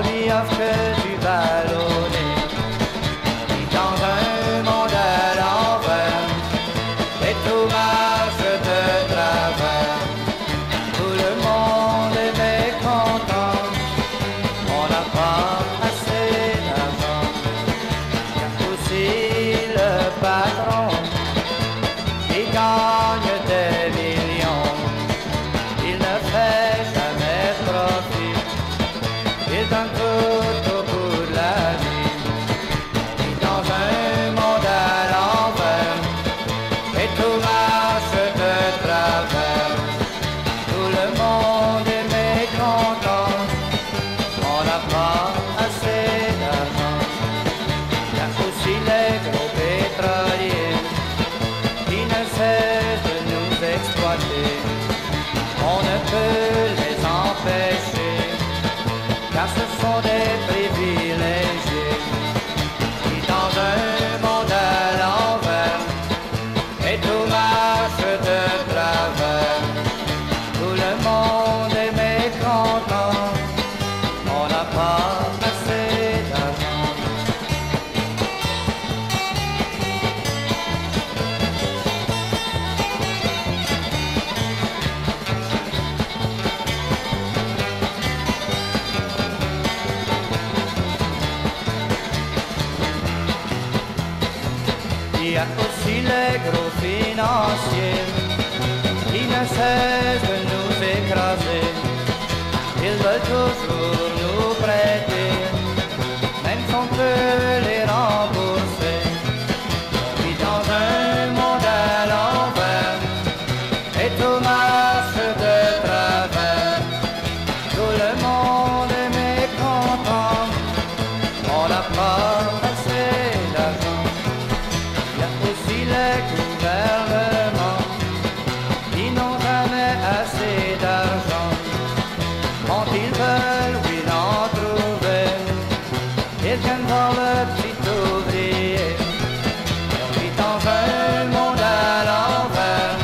Oli a fait du ballonnet. Nikolai. sia così legro fino a siem, in. viens dans le petit ouvrier. On vit dans un monde à l'envers,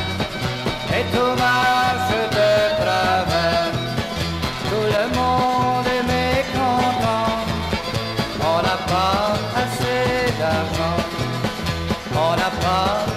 et tout marche de travers. Tout le monde est mécontent, on n'a pas assez d'argent, on n'a pas